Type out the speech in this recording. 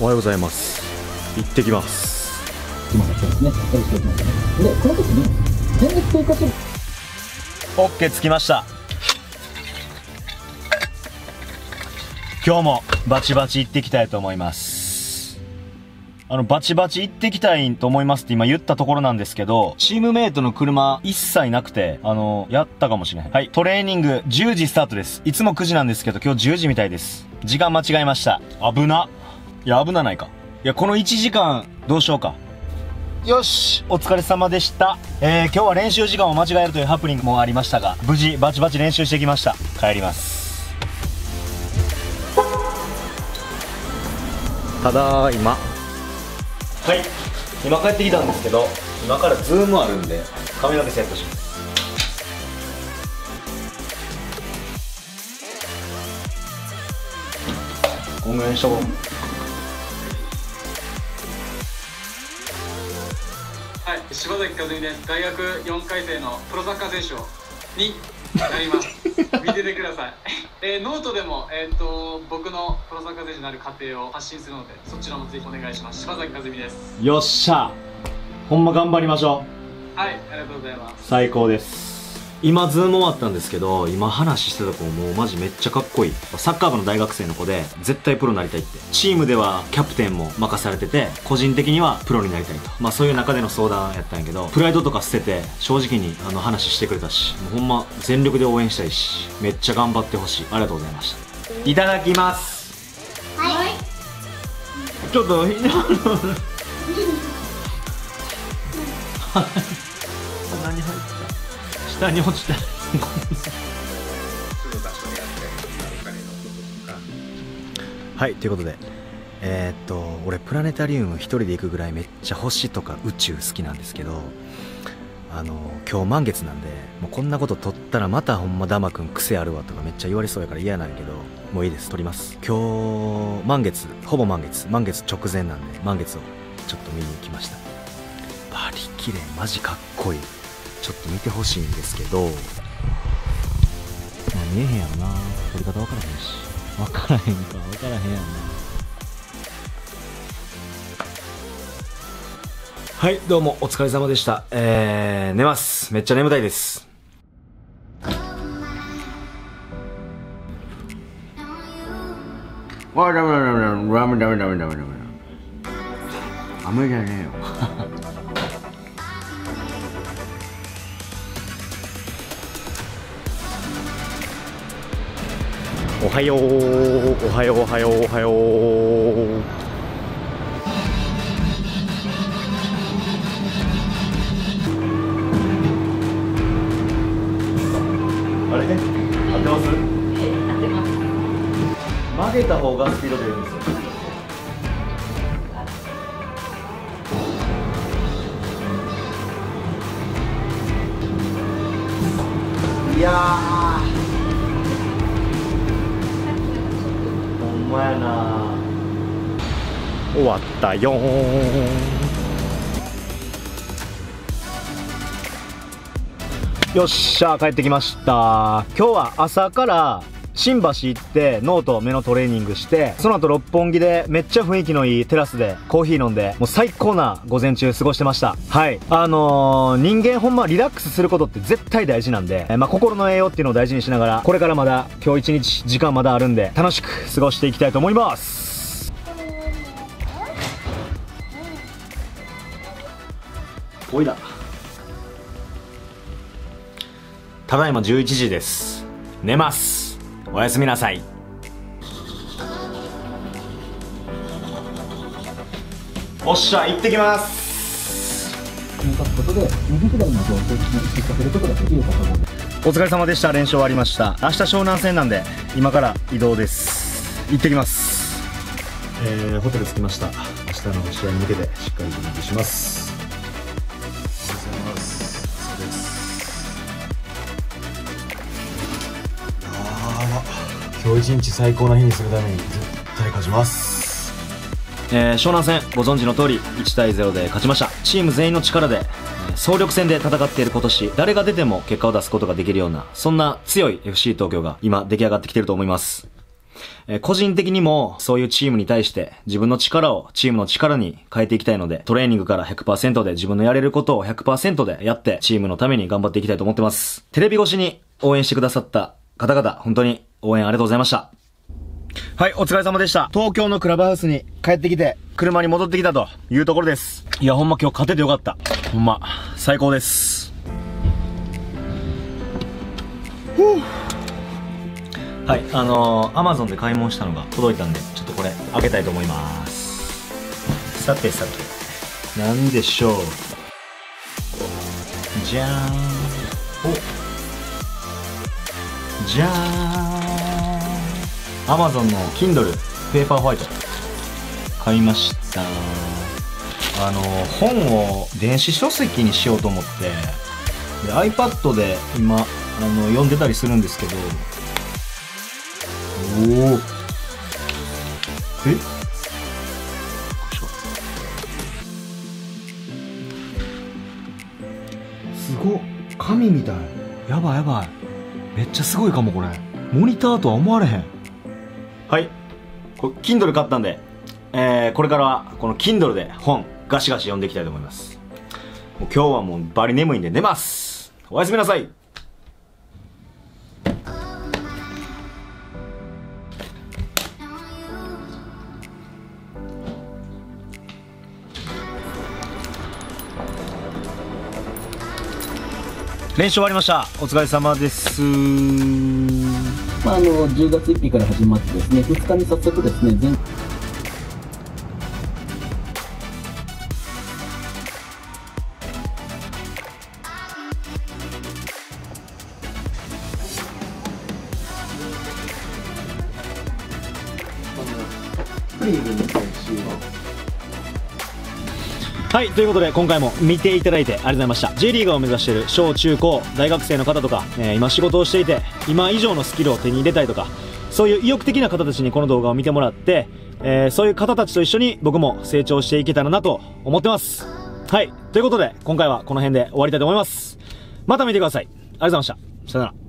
おはようございます。行ってきます。ですね。よろしくお願いします。で、この時に、前日追加する。オッケー着きました。今日もバチバチ行ってきたいと思います。あのバチバチ行ってきたいと思いますって今言ったところなんですけどチームメイトの車一切なくてあのやったかもしれないはいトレーニング10時スタートです。いつも9時なんですけど今日10時みたいです。時間間違えました。危ないや危なないか。いやこの1時間どうしようか。よし。お疲れ様でした、えー、今日は練習時間を間違えるというハプニングもありましたが無事バチバチ練習してきました。帰ります。ただいまはい。今帰ってきたんですけど今からズームあるんで髪の毛セットします。こんぐらいにしとこうはい、柴崎和美です。大学4回生のプロサッカー選手をになります。見ててください。えーノートでも、えー、と僕のプロサッカー選手になる過程を発信するので、そちらもぜひお願いします。柴崎和美です。よっしゃほんま頑張りましょうはい、ありがとうございます。最高です今 Zoom 終わったんですけど今話してた子もうマジめっちゃかっこいい。サッカー部の大学生の子で絶対プロになりたいって。チームではキャプテンも任されてて個人的にはプロになりたいと。まあそういう中での相談やったんやけどプライドとか捨てて正直にあの話してくれたしもうほんま全力で応援したいしめっちゃ頑張ってほしい。ありがとうございました。いただきます。はい。ちょっとひなの何入った下に落ちた。はいということで。えーっと俺プラネタリウム一人で行くぐらいめっちゃ星とか宇宙好きなんですけどあの今日満月なんでもうこんなこと撮ったらまたほんまダマくん癖あるわとかめっちゃ言われそうやから嫌なんやけどもういいです撮ります。今日満月ほぼ満月満月直前なんで満月をちょっと見に行きました。バリ綺麗マジかっこいい。ちょっと見てほしいんですけど、まあ、見えへんやろな。撮り方分からへんし。分からへんか分からへんやろな。はいどうもお疲れ様でした。えー、寝ます。めっちゃ眠たいです。わダメダメダメダメダメダメダメダメダメ雨じゃねえよおはよう。おはよう。おはよう。おはようあれ合ってます。曲げた方がスピード出るんですよわったよ。よっしゃ帰ってきました。今日は朝から新橋行って脳と目のトレーニングしてその後六本木でめっちゃ雰囲気のいいテラスでコーヒー飲んでもう最高な午前中過ごしてました。はい。あのー、人間ほんまリラックスすることって絶対大事なんで、えまあ、心の栄養っていうのを大事にしながらこれからまだ今日一日時間まだあるんで楽しく過ごしていきたいと思います。おいだ。ただいま11時です。寝ます。おやすみなさい。おっしゃ行ってきます。お疲れ様でした。練習終わりました。明日湘南戦なんで今から移動です。行ってきます。えー、ホテル着きました。明日の試合に向けてしっかり準備します今日一日最高な日にするために絶対勝ちます。えー湘南戦ご存知の通り1対0で勝ちました。チーム全員の力で総力戦で戦っている今年誰が出ても結果を出すことができるようなそんな強い FC 東京が今出来上がってきてると思います。えー個人的にもそういうチームに対して自分の力をチームの力に変えていきたいので、トレーニングから100%で自分のやれることを100%でやって、チームのために頑張っていきたいと思ってます。テレビ越しに応援してくださった方々、本当に応援ありがとうございました。はい、お疲れ様でした。東京のクラブハウスに帰ってきて、車に戻ってきたというところです。いや、ほんま今日勝ててよかった。ほんま、最高です。はい、あのー、アマゾンで買い物したのが届いたんで、ちょっとこれ開けたいと思います。さてさて、なんでしょう。じゃーん。おじゃーん。アマゾンの Kindle ペーパーホワイト。買いました。あのー、本を電子書籍にしようと思って、で iPad で今、あの、読んでたりするんですけど、おおえ？すごっ。紙みたい。やばいやばい。めっちゃすごいかもこれ。モニターとは思われへんはい。これ Kindle 買ったんで、えー、これからはこの Kindle で本ガシガシ読んでいきたいと思います。もう今日はもうバリ眠いんで寝ます。おやすみなさい。練習終わりました。お疲れ様です。まあ、あの、10月1日から始まってですね、2日に早速ですね、全はい、ということで今回も見ていただいてありがとうございました。J リーガーを目指している小中高、大学生の方とか、えー今仕事をしていて、今以上のスキルを手に入れたいとか、そういう意欲的な方たちにこの動画を見てもらって、えーそういう方たちと一緒に僕も成長していけたらなと思ってます。はい、ということで今回はこの辺で終わりたいと思います。また見てください。ありがとうございました。さよなら。